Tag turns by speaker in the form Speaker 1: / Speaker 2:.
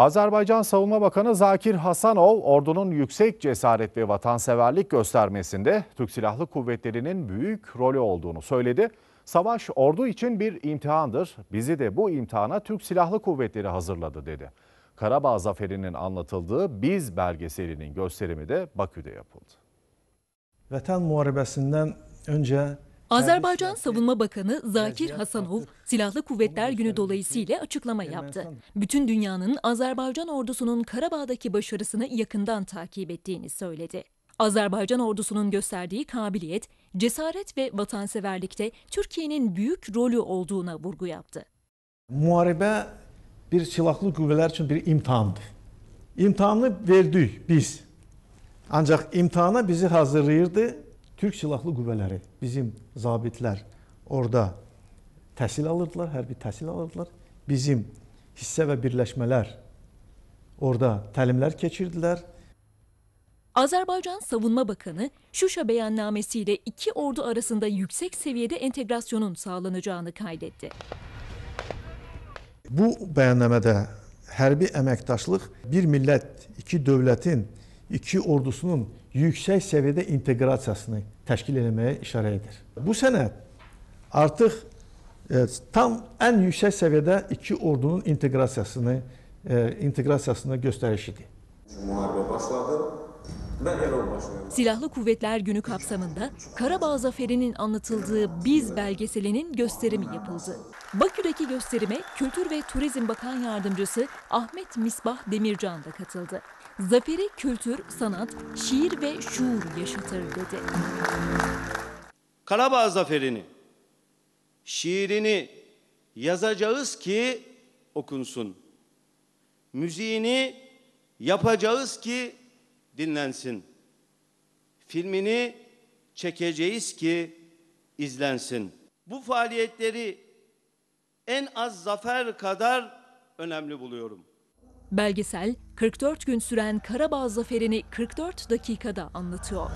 Speaker 1: Azerbaycan Savunma Bakanı Zakir Hasanov, ordunun yüksek cesaret ve vatanseverlik göstermesinde Türk Silahlı Kuvvetleri'nin büyük rolü olduğunu söyledi. Savaş ordu için bir imtihandır. Bizi de bu imtihana Türk Silahlı Kuvvetleri hazırladı dedi. Karabağ Zaferi'nin anlatıldığı Biz belgeselinin gösterimi de Bakü'de yapıldı.
Speaker 2: Vətən müharibəsindən öncə
Speaker 3: Azerbaycan Savunma Bakanı Zakir Hasanov, Silahlı Kuvvetler Günü dolayısıyla açıklama yaptı. Bütün dünyanın Azerbaycan ordusunun Karabağ'daki başarısını yakından takip ettiğini söyledi. Azerbaycan ordusunun gösterdiği kabiliyet, cesaret ve vatanseverlikte Türkiye'nin büyük rolü olduğuna vurgu yaptı.
Speaker 2: müharibə bir silahlı qüvvələr üçün bir imtahandır. İmtahanı verdik biz. Ancaq imtahana bizi hazırlayırdı Türk Silahlı Qüvvələri. Bizim zabitlər orada təhsil alırdılar, hərbi təhsil alırdılar. Bizim hissə və birləşmələr orada təlimlər keçirdilər.
Speaker 3: Azerbaycan Savunma Bakanı, Şuşa beyannamesiyle iki ordu arasında yüksek seviyede entegrasyonun sağlanacağını kaydetti.
Speaker 2: Bu bəyannamədə hərbi əməkdaşlıq bir millət, iki dövlətin, iki ordusunun yüksək səviyyədə inteqrasiyasını təşkil etməyə işarə edir. Bu sənəd artıq e, tam ən yüksək səviyyədə iki ordunun inteqrasiyasını e, inteqrasiyasını göstərişidir.
Speaker 4: Muharebe başladı.
Speaker 3: Silahlı Kuvvetler Günü kapsamında Karabağ Zaferi'nin anlatıldığı Biz belgeselinin gösterimi yapıldı. Bakü'deki gösterime Kültür ve Turizm Bakan Yardımcısı Ahmet Misbah Demircan da katıldı. Zaferi kültür, sanat, şiir ve şuur yaşatır dedi.
Speaker 5: Karabağ Zaferi'ni, şiirini yazacağız ki okunsun. Müziğini yapacağız ki dinlensin. Filmini çekeceğiz ki izlensin. Bu faaliyetleri en az zafer kadar önemli buluyorum.
Speaker 3: Belgesel 44 gün süren Karabağ Zaferi'ni 44 dakikada anlatıyor.